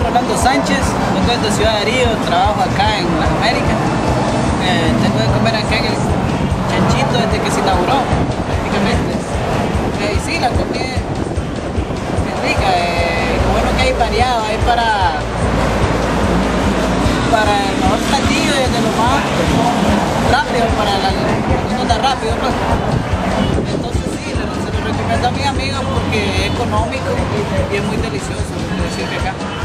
Rolando Sánchez, vengo de Ciudad de Río, trabajo acá en las Américas. Eh, tengo de comer acá en el chanchito desde que se inauguró, prácticamente. Eh, y sí, la comida es rica, eh, lo bueno que hay variado, hay para, para el mejor platillo desde lo más rápido, para la, no tan rápido. Pues. Entonces sí, se lo recomiendo a mis amigos porque es económico y es muy delicioso, decir que acá.